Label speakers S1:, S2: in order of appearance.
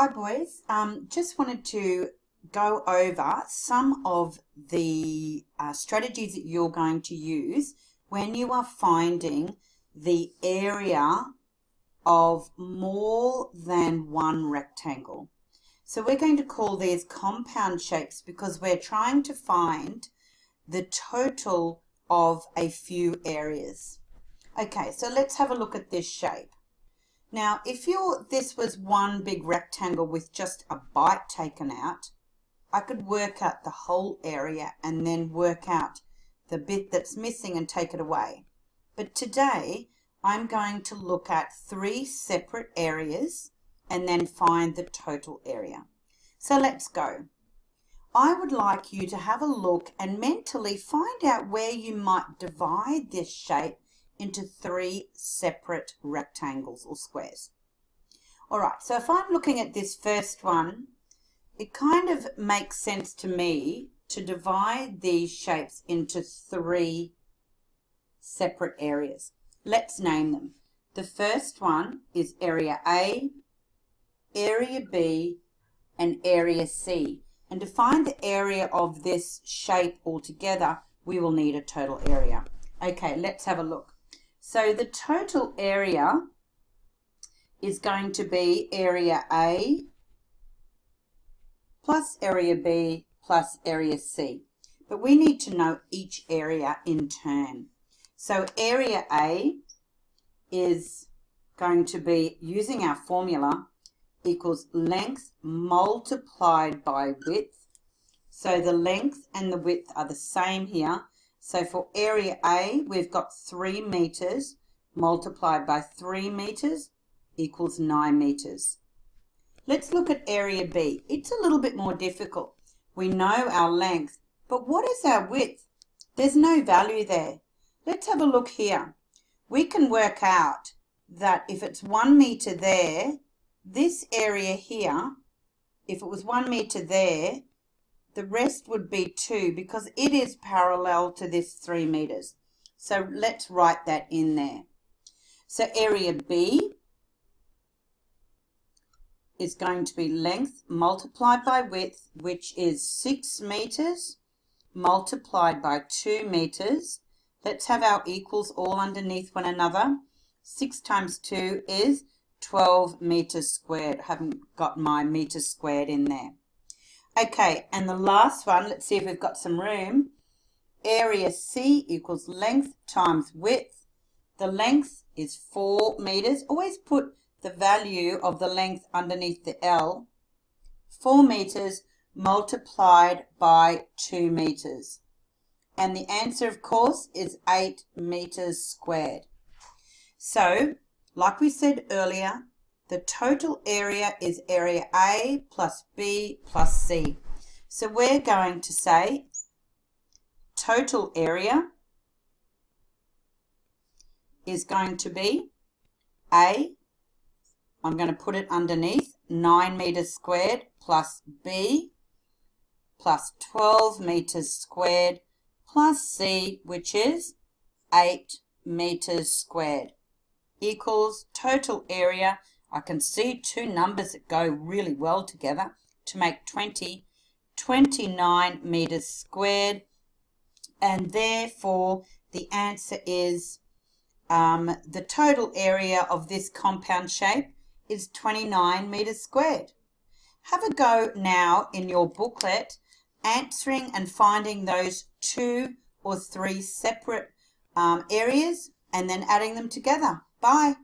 S1: Hi boys, um, just wanted to go over some of the uh, strategies that you're going to use when you are finding the area of more than one rectangle. So we're going to call these compound shapes because we're trying to find the total of a few areas. Okay, so let's have a look at this shape. Now, if you this was one big rectangle with just a bite taken out, I could work out the whole area and then work out the bit that's missing and take it away. But today, I'm going to look at three separate areas and then find the total area. So let's go. I would like you to have a look and mentally find out where you might divide this shape into three separate rectangles or squares. All right, so if I'm looking at this first one, it kind of makes sense to me to divide these shapes into three separate areas. Let's name them. The first one is area A, area B, and area C. And to find the area of this shape altogether, we will need a total area. Okay, let's have a look. So the total area is going to be area A plus area B plus area C. But we need to know each area in turn. So area A is going to be, using our formula, equals length multiplied by width. So the length and the width are the same here. So for area A, we've got 3 metres multiplied by 3 metres equals 9 metres. Let's look at area B. It's a little bit more difficult. We know our length, but what is our width? There's no value there. Let's have a look here. We can work out that if it's 1 metre there, this area here, if it was 1 metre there, the rest would be 2 because it is parallel to this 3 meters. So let's write that in there. So area B is going to be length multiplied by width, which is 6 meters multiplied by 2 meters. Let's have our equals all underneath one another. 6 times 2 is 12 meters squared. I haven't got my meters squared in there. Okay, and the last one, let's see if we've got some room. Area C equals length times width. The length is 4 meters. Always put the value of the length underneath the L. 4 meters multiplied by 2 meters. And the answer, of course, is 8 meters squared. So, like we said earlier, the total area is area A plus B plus C. So we're going to say total area is going to be A, I'm going to put it underneath, 9 meters squared plus B plus 12 meters squared plus C, which is 8 meters squared, equals total area I can see two numbers that go really well together to make 20, 29 meters squared. And therefore, the answer is um, the total area of this compound shape is 29 meters squared. Have a go now in your booklet answering and finding those two or three separate um, areas and then adding them together. Bye.